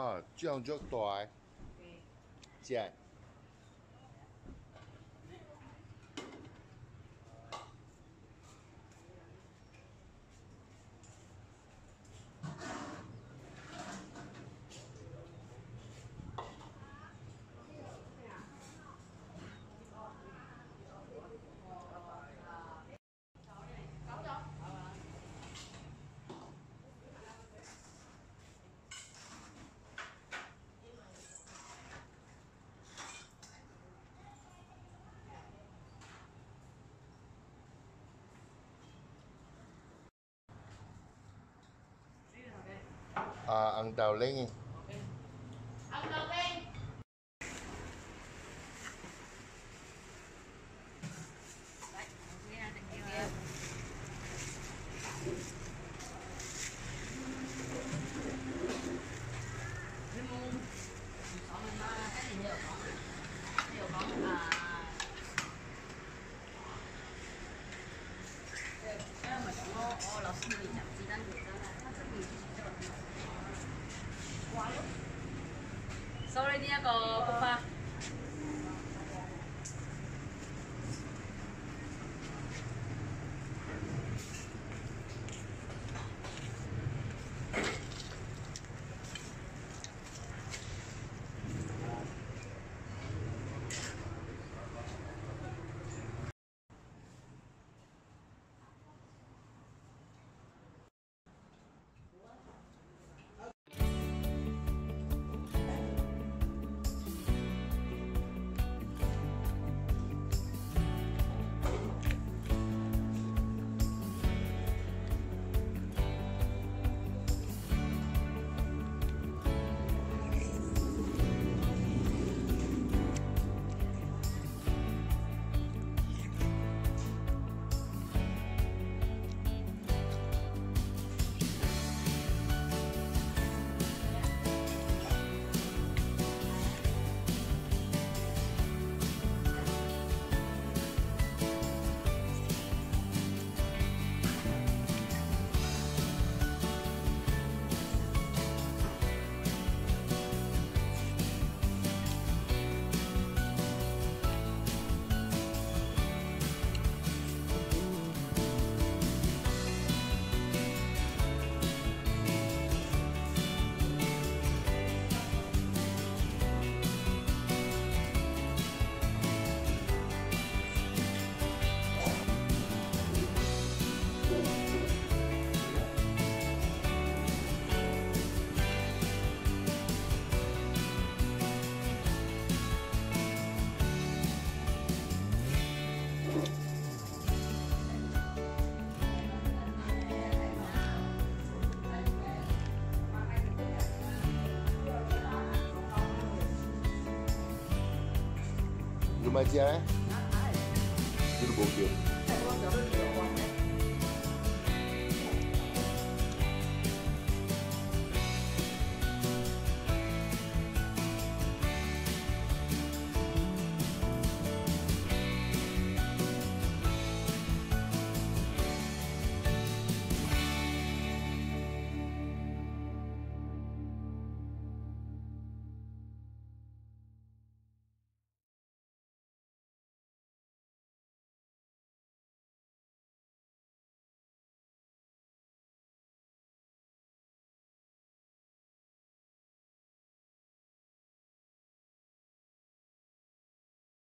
啊，样就大，酱。uh, ang Dowling. Okay. Eh. Ang Dowling! 搞的你一个头发。rumah Cia? Duduk bokeh.